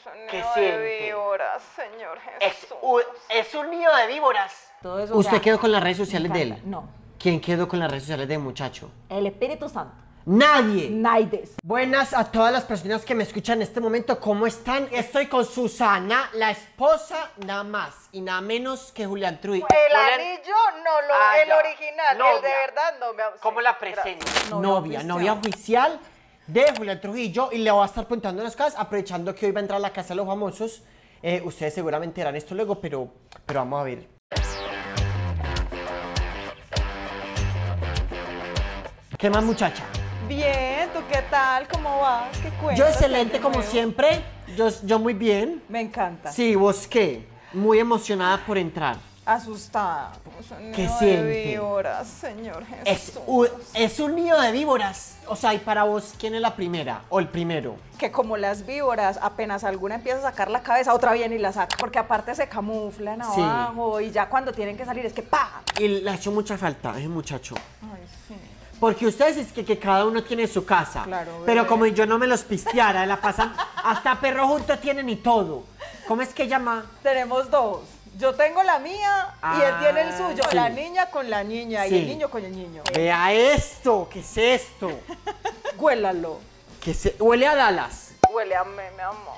Es un ¿Qué nido de siente? víboras, señor Es Jesús. un, es un nido de víboras. Todo eso, o ¿Usted sea, quedó con las redes sociales de él? No. ¿Quién quedó con las redes sociales del muchacho? El Espíritu Santo. Nadie. Naides. Buenas a todas las personas que me escuchan en este momento. ¿Cómo están? Estoy con Susana, la esposa nada más y nada menos que Julián Trujillo. El anillo, no lo, Ah, el ya. original, el de Novia. verdad no me ¿Cómo sí, la presenta? novia, novia oficial de Julián Trujillo y le voy a estar preguntando unas cosas, aprovechando que hoy va a entrar a la casa de los famosos. Eh, ustedes seguramente verán esto luego, pero, pero vamos a ver. ¿Qué más, muchacha? Bien, ¿tú qué tal? ¿Cómo vas? ¿Qué cuentas? Yo ¿Qué excelente como nuevo? siempre. Yo, yo muy bien. Me encanta. Sí, ¿vos qué? Muy emocionada por entrar. Asustada. Es un ¿Qué nido siente? de víboras, señor Es Jesús. un, es un nido de víboras. O sea, y para vos, ¿quién es la primera o el primero? Que como las víboras, apenas alguna empieza a sacar la cabeza, otra viene y la saca. Porque aparte se camuflan Sí. abajo y ya cuando tienen que salir es que ¡pa! Y le ha hecho mucha falta ese muchacho. Ay, sí. Porque ustedes es que, que cada uno tiene su casa. Claro, Pero bebé. como yo no me los pisteara, la pasan. Hasta perro junto tienen y todo. ¿Cómo es que llama? Tenemos dos. Yo tengo la mía y él Ah, tiene el suyo. sí. La niña con la niña y el niño con el niño. Vea esto. ¿Qué es esto? Huélalo. Que se huele a Dallas. Huele a mí, mi amor.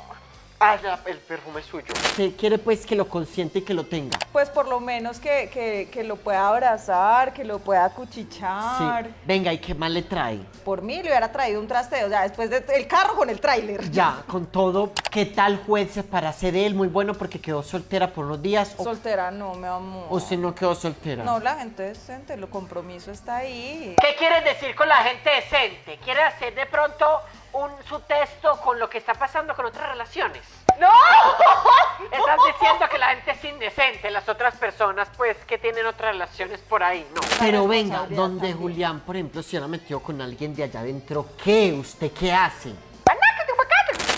Ah, ya, el perfume es suyo. Se quiere pues que lo consiente y que lo tenga. Pues por lo menos que, que- que lo pueda abrazar, que lo pueda Sí. cuchichar. Venga, ¿y qué más le trae? Por mí le hubiera traído un trasteo, o sea, después del carro con el tráiler. Ya, con todo, ¿qué tal juez separarse de él? Muy bueno porque quedó soltera por unos días. O, Soltera no, mi amor. o si no quedó soltera. No, la gente decente, el compromiso está ahí. ¿Qué quieres decir con la gente decente? ¿Quiere hacer de pronto un su texto con lo que está pasando con otras relaciones? ¡No! Estás diciendo que la gente es indecente, las otras personas pues que tienen otras relaciones por ahí, no. Pero venga, donde también. Julián, por ejemplo, se hubiera metido con alguien de allá adentro, ¿qué? ¿Usted qué hace?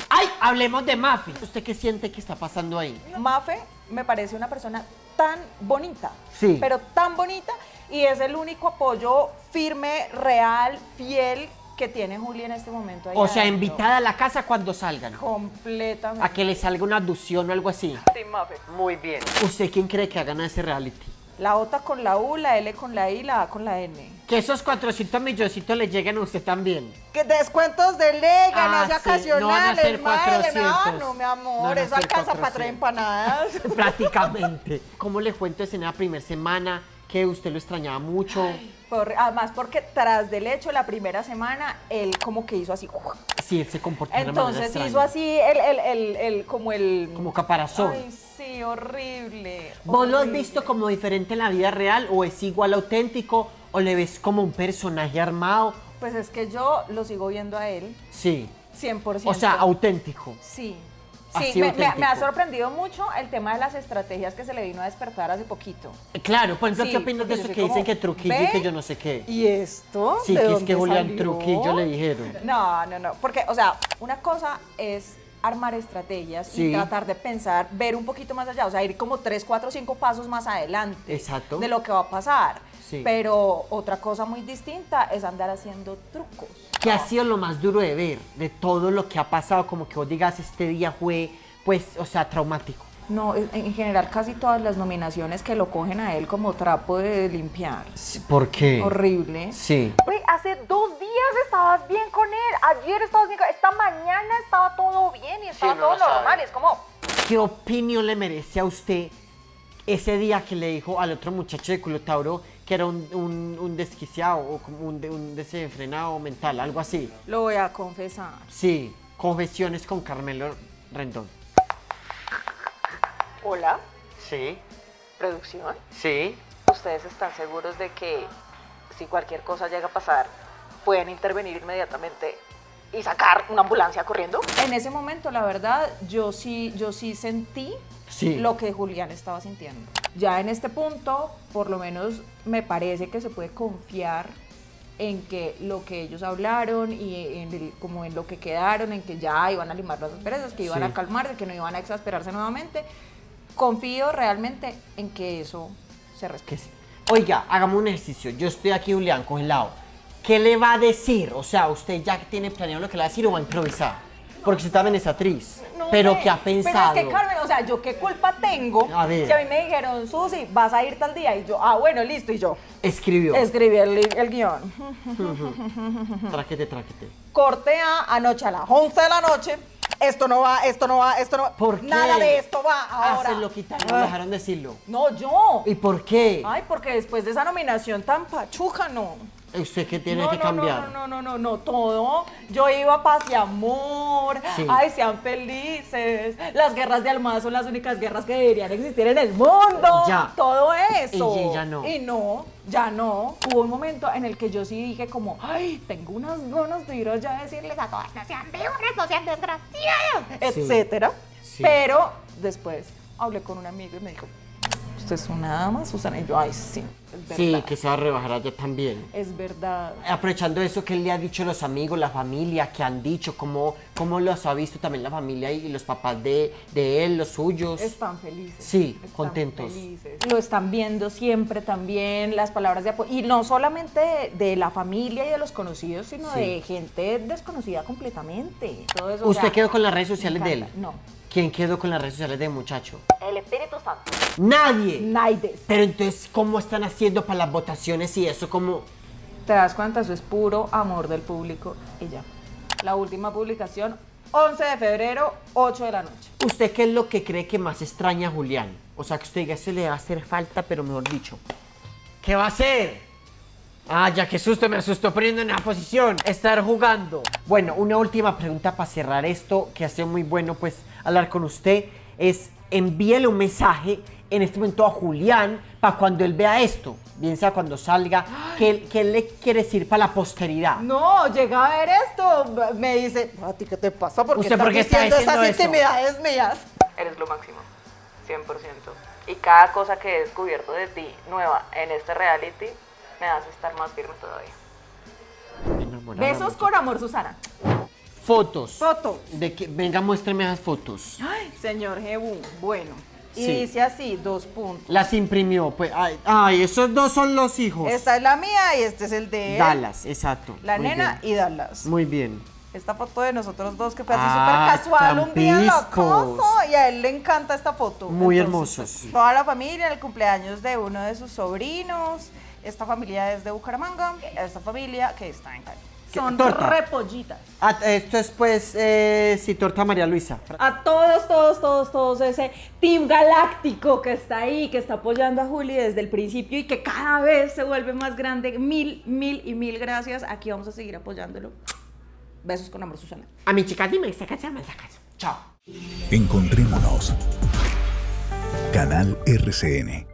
¡Ay! Hablemos de Mafi. ¿Usted qué siente que está pasando ahí? Mafe me parece una persona tan bonita. Sí. Pero tan bonita y es el único apoyo firme, real, fiel que tiene Juli en este momento. ahí O sea, adentro. invitada a la casa cuando salgan. Completamente. A que le salga una aducción o algo así. Muy bien. ¿Usted quién cree que hagan ese reality? La OTA con la U, la L con la I, la A con la N. Que esos 400 milloncitos le lleguen a usted también. Que descuentos de ley, ganancias Ah, sí, no ocasionales, ser madre, 400. Ah, no, mi No amor, a eso alcanza para 400. traer empanadas. Prácticamente. ¿Cómo le cuento en la primera semana? Que usted lo extrañaba mucho. Por- además, porque tras del hecho, la primera semana, él como que hizo así. Sí, él se comportó de una manera Entonces hizo así el, el, el, el- como el... Como caparazón. Ay, sí, horrible. ¿Vos lo has visto como diferente en la vida real o es igual auténtico o le ves como un personaje armado? Pues es que yo lo sigo viendo a él Sí. 100%. O sea, auténtico. Sí. Sí, me, me- me ha sorprendido mucho el tema de las estrategias que se le vino a despertar hace poquito. Claro, por ejemplo, Sí, ¿qué opinas de eso que dicen que Truquillo y que yo no sé qué? ¿Y esto? Sí, ¿De que es que Julián salió? Truquillo le dijeron. No, no, no. Porque, o sea, una cosa es armar estrategias Sí. y tratar de pensar, ver un poquito más allá, o sea, ir como tres, cuatro, cinco pasos más adelante Exacto. de lo que va a pasar. Sí. Pero otra cosa muy distinta es andar haciendo trucos. ¿Qué ha sido lo más duro de ver? De todo lo que ha pasado, como que vos digas, este día fue, pues, o sea, traumático. No, en en general casi todas las nominaciones que lo cogen a él como trapo de limpiar. ¿Por qué? Horrible. Sí. Güey, hace dos días estabas bien con él, ayer estabas bien con esta mañana estaba todo bien y estaba uno todo no normal, es como, ¿Qué opinión le merece a usted ese día que le dijo al otro muchacho de Culotauro que era un, un- un desquiciado o como un, un desenfrenado mental, algo así? Lo voy a confesar. Sí, confesiones con Carmelo Rendón. Hola, Sí, producción, sí. ¿ustedes están seguros de que si cualquier cosa llega a pasar, pueden intervenir inmediatamente y sacar una ambulancia corriendo? En ese momento, la verdad, yo sí, yo sí sentí Sí. lo que Julián estaba sintiendo. Ya en este punto, por lo menos me parece que se puede confiar en que lo que ellos hablaron y en el- como en lo que quedaron, en que ya iban a limar las asperezas, que iban Sí. a calmarse, que no iban a exasperarse nuevamente. Confío realmente en que eso se respete. Oiga, hagamos un ejercicio. Yo estoy aquí, Julián, congelado. ¿Qué le va a decir? O sea, ¿usted ya tiene planeado lo que le va a decir o va a improvisar? porque usted también es actriz. No pero sé. ¿qué ha pensado? Pero es que, Carmen, o sea, ¿yo qué culpa tengo? A ver. Si a mí me dijeron, Susi, vas a ir tal día. Y yo, ah, bueno, listo. Y yo Escribió. escribí el, el guion. Tráquete, tráquete. Corte a anoche a las 11 de la noche. Esto no va, esto no va, esto no va. ¿Por qué? Nada de esto va Ah, ahora. se lo quitaron, Ah. dejaron decirlo. No, yo. ¿Y por qué? Ay, porque después de esa nominación tan pachuja, no. ¿Usted qué tiene no, que no, cambiar? No, no, no, no, no, todo. Yo iba paz y amor. Sí. Ay, sean felices. Las guerras de Almada son las únicas guerras que deberían existir en el mundo. Ya. Todo eso. Y ella no. Y no, ya no. Hubo un momento en el que yo sí dije como, ay, tengo unas ganas de ir allá a decirles a todas, no sean víboras, no sean desgraciadas, Sí. etcétera. Sí. Pero después hablé con un amigo y me dijo, usted es una dama, Susana. Y yo, ay, sí, Sí, que se va a rebajar allá también. Es verdad. Aprovechando eso, ¿qué le ha dicho los amigos, la familia? ¿Qué han dicho? ¿Cómo, cómo los ha visto también la familia y los papás de, de él, los suyos? Están felices. Sí, Están contentos. felices. Lo están viendo siempre también, las palabras de apoyo. Y no solamente de, de la familia y de los conocidos, sino Sí. de gente desconocida completamente. Todo eso, o ¿Usted sea, quedó con las redes sociales de él? No. ¿Quién quedó con las redes sociales del muchacho? El Espíritu Santo. ¡Nadie! Naides. Pero entonces, ¿cómo están haciendo para las votaciones y eso? ¿Cómo...? ¿Te das cuenta? Eso es puro amor del público y ya. La última publicación, 11 de febrero, 8 de la noche. ¿Usted qué es lo que cree que más extraña a Julián? O sea, que usted diga, se le va a hacer falta, pero mejor dicho. ¿Qué va a hacer? Ah, ya qué susto, me asustó poniendo en la posición. Estar jugando. Bueno, una última pregunta para cerrar esto, que ha sido muy bueno pues hablar con usted, es envíele un mensaje en este momento a Julián para cuando él vea esto, bien sea cuando salga, que, que él le quiere decir para la posteridad. No, llega a ver esto, me dice, ¿a ti qué te pasa? ¿Por qué ¿Usted estás por qué está diciendo esas eso? intimidades mías? Eres lo máximo. 100%. Y cada cosa que he descubierto de ti nueva en este reality me hace estar más firme todavía. Enamorada, Besos con amor, Susana. Fotos. Foto. De que, venga, muéstreme esas fotos. Ay, señor Jebu, bueno. Y Sí. dice así, dos puntos. Las imprimió, pues. Ay, ay, esos dos son los hijos. Esta es la mía y este es el de él. Dallas, exacto. La Muy nena bien. y Dallas. Muy bien. Esta foto de nosotros dos que fue así Ah, súper casual, un día locoso y a él le encanta esta foto. Muy Entonces, hermosos. pues, toda la familia, el cumpleaños de uno de sus sobrinos. Esta familia es de Bucaramanga. Esta familia que está en Cali. Son Torta. repollitas. Ah, esto es, pues, eh, sí, torta María Luisa. A todos, todos, todos, todos, ese team galáctico que está ahí, que está apoyando a Juli desde el principio y que cada vez se vuelve más grande. Mil, mil y mil gracias. Aquí vamos a seguir apoyándolo. Besos con amor, Susana. A mi chica, dime, saca, llama, saca. Chao. Encontrémonos. Canal RCN.